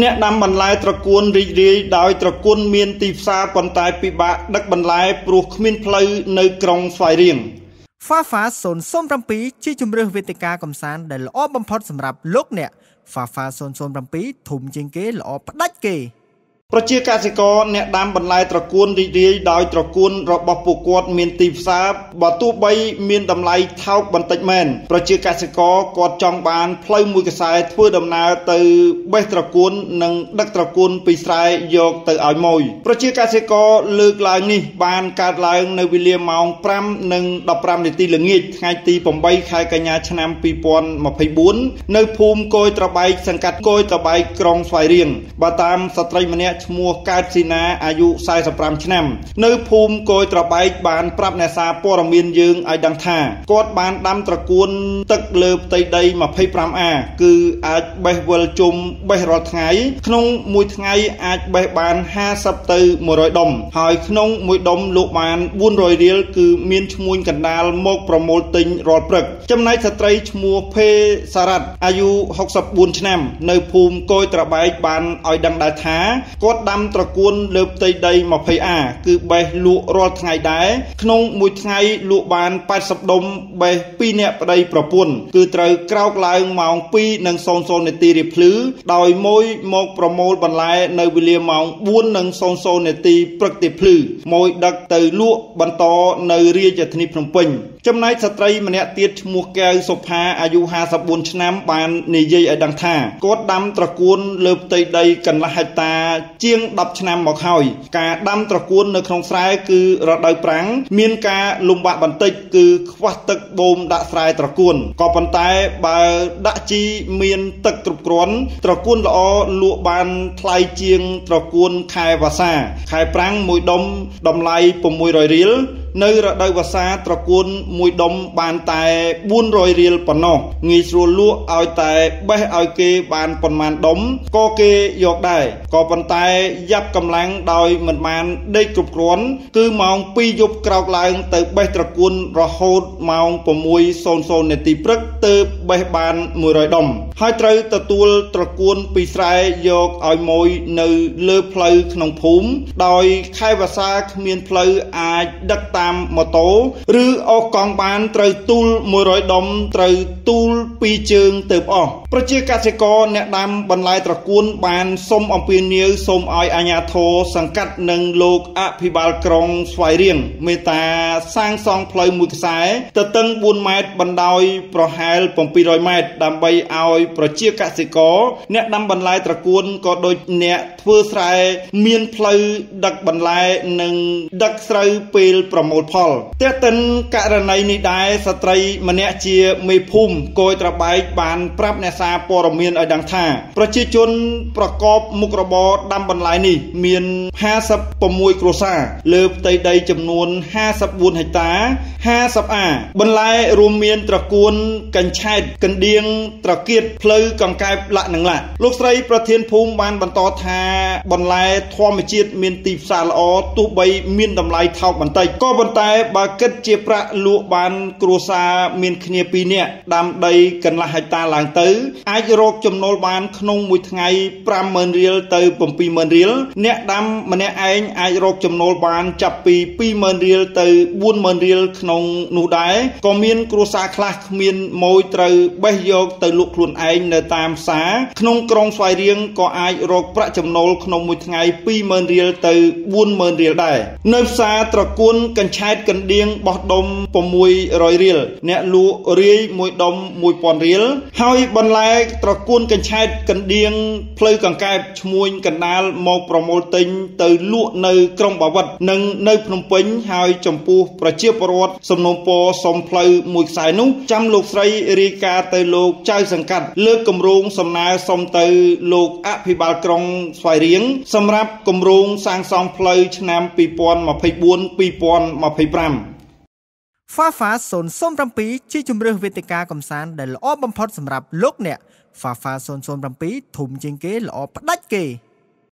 អ្នកដាំបន្លែត្រកួនរីករាយដោយត្រកួនមានទីផ្សារប៉ុន្តែពិបាកដឹកបន្លែព្រោះគ្មានផ្លូវនៅក្រុងស្វាយរៀង Fafa 007ជាជំរើសវេទិកាកំសាន្តដែលល្អបំផុតសម្រាប់លោកអ្នក Fafa 007ធំជាងគេល្អផ្ដាច់គេ ប្រជាកសិករអ្នកដាំបន្លែត្រកួនរីករាយដោយត្រកួនរបស់ពួកគាត់មានទីផ្សារបើទោះបីមានតម្លៃថោកបន្តិចមែនប្រជាកសិករគាត់ចង់បានផ្លូវមួយខ្សែធ្វើដំណើរទៅបេះត្រកួននិងដឹកត្រកួនពីស្រែយកទៅឲ្យម៉ួយប្រជាកសិករលើកឡើងនេះបានកើតឡើងនៅវេលាម៉ោង5និង15នាទីល្ងាចថ្ងៃទី8ខែកញ្ញាឆ្នាំ2024នៅភូមិគយត្របែកសង្កាត់គយត្របែកក្រុងស្វាយរៀងបើតាមស្ត្រីម្នាក់ឈ្មោះកើតស៊ីណាអាយុ45ឆ្នាំ នៅភូមិគយត្របែកបានប្រាប់អ្នកសារព័ត៌មានយើងឲ្យដឹងថាគាត់បានដាំត្រកួនទឹកលើផ្ទៃដី 25A គឺអាចបេះវិលជុំបេះរាល់ថ្ងៃ ក្នុងមួយថ្ងៃអាចបេះបាន50ទៅ100ដុំហើយក្នុងមួយដុំលោកបាន400រៀលគឺមានឈ្មួញកណ្ដាលមកប្រមូលទិញរាល់ព្រឹក ចំណែកស្ត្រីឈ្មោះភេសារ៉ាត់អាយុ64ឆ្នាំ នៅភូមិគយត្របែកបានឲ្យដឹងដែរថាគាត់ដាំត្រកួនលើផ្ទៃដី 20A គឺបេះលក់រាល់ថ្ងៃដែរក្នុងមួយថ្ងៃលក់បាន80ដុំបេះ2នាក់ប្តីប្រពន្ធគឺត្រូវក្រោកឡើងម៉ោង2:00នាទីរៀបភ្លឺដោយមួយមកប្រមូលបន្លែនៅវេលាម៉ោង4:00នាទីព្រឹកទីភ្លឺមួយដឹកទៅលក់បន្តនៅរាជធានីភ្នំពេញចំណែកស្ត្រីម្នាក់ទៀតឈ្មោះកែវសុផាអាយុ54ឆ្នាំបាននិយាយឲ្យដឹងថាគាត់ដាំត្រកួនលើផ្ទៃដីកន្លះហិកតាជាង10ឆ្នាំមកហើយការដាំត្រកួននៅក្នុងស្រែគឺរដូវប្រាំងមានការលំបាកបន្តិចគឺខ្វះទឹកបូមដាក់ស្រែត្រកួនក៏ប៉ុន្តែបើដាក់ជីមានទឹកគ្រប់គ្រាន់ត្រកួនល្អលក់បានថ្លៃជាងត្រកួនខែវស្សាខែប្រាំងមួយដុំតម្លៃ600រៀល នៅរដូវវស្សាត្រកួនមួយដុំបានតែ400រៀលប៉ុណ្ណោះងាយស្រួលលក់ឲ្យតែបេះឲ្យគេបានប៉ុន្មានដុំក៏គេយកដែរក៏ប៉ុន្តែយ៉ាប់កម្លាំងដោយមិនបានដេកគ្រប់គ្រាន់គឺម៉ោង2យប់ក្រោកឡើងទៅបេះត្រកួនរហូតម៉ោង6:00នាទីព្រឹកទើបបេះបាន100ដុំហើយត្រូវទទួលត្រកួនពីស្រែយកឲ្យម៉ួយនៅលើផ្លូវក្នុងភូមិដោយខែវស្សាគ្មានផ្លូវអាចដឹកតាមម៉ូតូឬអស់កង់បានត្រូវទូល100ដុំត្រូវទូល2ជើងទៅអស់ប្រជាកសិករអ្នកដាំបន្លែត្រកួនបានសុំអំពាវនាវសូមឲ្យអាជ្ញាធរសង្កាត់និងលោកអភិបាលក្រុងស្វាយរៀងមេត្តាសាងសង់ផ្លូវមួយខ្សែទទឹង4ម៉ែត្របណ្ដោយប្រហែល700ម៉ែត្រដើម្បីឲ្យប្រជាកសិករអ្នកដាំបន្លែត្រកួនក៏ដូចអ្នកធ្វើស្រែមានផ្លូវដឹកបន្លែនិងដឹកស្រូវពេលប្រមូលផលតេតិនករណីនេះដែរស្ត្រីម្នាក់ជាមេភូមិគយត្របែកបានប្រាប់អ្នកសារព័ត៌មានឲ្យដឹងថាប្រជាជនប្រកបមុខរបរដាំបន្លែនេះមាន56គ្រួសារលើផ្ទៃដីចំនួន54ហិកតា50អាបន្លែរួមមានត្រកួនកញ្ឆែតកណ្ដៀងត្រកៀតផ្លូវកង្កែបលាក់និងលាក់លោកស្រីប្រធានភូមិបានបន្តថាបន្លែធម្មជាតិមានទីផ្សារល្អទោះបីមានតម្លៃថោកបន្តិចក៏ប៉ុន្តែបើគិតជាប្រាក់លក់បានគ្រួសារមានគ្នា2នាក់ដាំដីកន្លះហិកតាឡើងទៅអាចរកចំណូលបានក្នុងមួយថ្ងៃ50000រៀលទៅ70000រៀលអ្នកដាំម្នាក់ឯងអាចរកចំណូលបានចាប់ពី20000រៀលទៅ40000រៀលក្នុងនោះដែរក៏មានគ្រួសារខ្លះគ្មានម៉ូយត្រូវបេះយកទៅលក់ខ្លួនឯងនៅតាមផ្សារក្នុងក្រុងស្វាយរៀងក៏អាចរកប្រាក់ចំណូលក្នុងមួយថ្ងៃ20000រៀលទៅ40000រៀលដែរនៅផ្សារត្រកួនកញ្ឆែតកណ្ដៀងបោះដុំ600រៀលអ្នកលក់រាយមួយដុំ1000រៀលហើយបន្លែត្រកួនកញ្ឆែតកណ្ដៀងផ្លូវកង្កែបឈ្មួញកណ្ដាលមកប្រមូលទិញទៅលក់នៅក្រុងបាវិតនិងនៅភ្នំពេញហើយចំពោះប្រជាពលរដ្ឋសំណូមពរសុំផ្លូវមួយខ្សែនោះចាំលោកស្រីរាយការណ៍ទៅលោកចៅសង្កាត់លើកគម្រោងសំណើសុំទៅលោកអភិបាលក្រុងស្វាយរៀងសម្រាប់គម្រោងសាងសង់ផ្លូវឆ្នាំ2024-2025 Fafa 007ជាជំរើសវេទិកាកំសាន្តដែលល្អបំផុតសម្រាប់លោកអ្នក Fafa 007ធំជាងគេល្អផ្ដាច់គេ